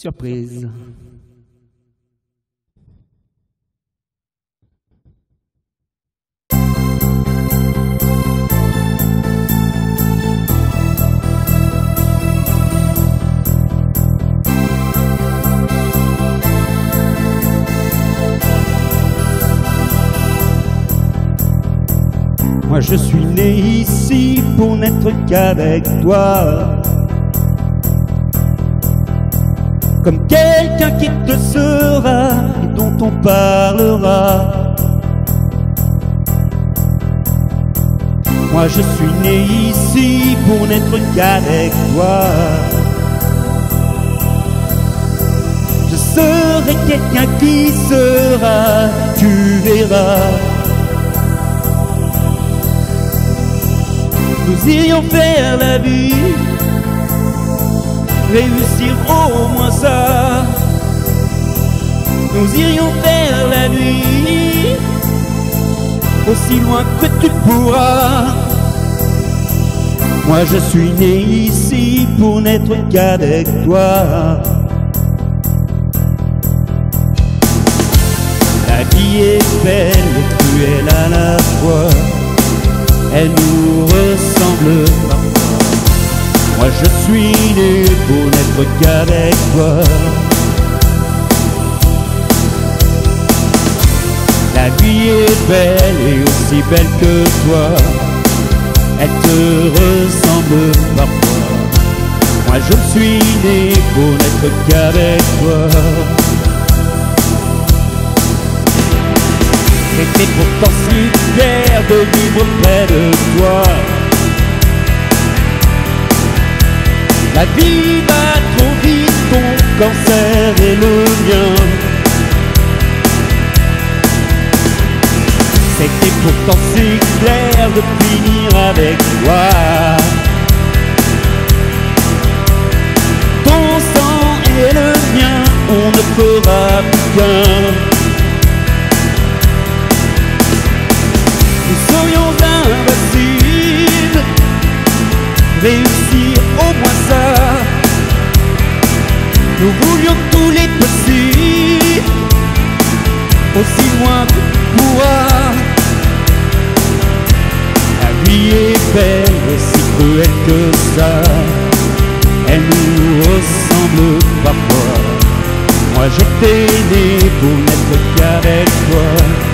Surprise. Moi je suis né ici pour n'être qu'avec toi. Comme quelqu'un qui te sera et dont on parlera. Moi je suis né ici pour n'être qu'avec toi. Je serai quelqu'un qui sera, tu verras. Nous irions faire la vie, réussir au moins. Nous irions faire la nuit, aussi loin que tu pourras. Moi je suis né ici pour n'être qu'avec toi. La vie est belle et cruelle à la fois elle nous ressemble. Moi je suis né pour n'être qu'avec toi. La vie est belle et aussi belle que toi. Elle te ressemble parfois. Moi je suis né pour n'être qu'avec toi. C'était pourtant super de vivre près de toi. La vie va trop vite, ton cancer et le mien. Pourtant si clair de finir avec toi. Ton sang et le mien, on ne fera qu'un. Nous serions invincibles, réussir au moins ça. Nous voulions tous les possibles, aussi loin que pourra. Belle, si cruelle que ça. Elle nous ressemble parfois. Moi j'étais né pour n'être qu'avec toi.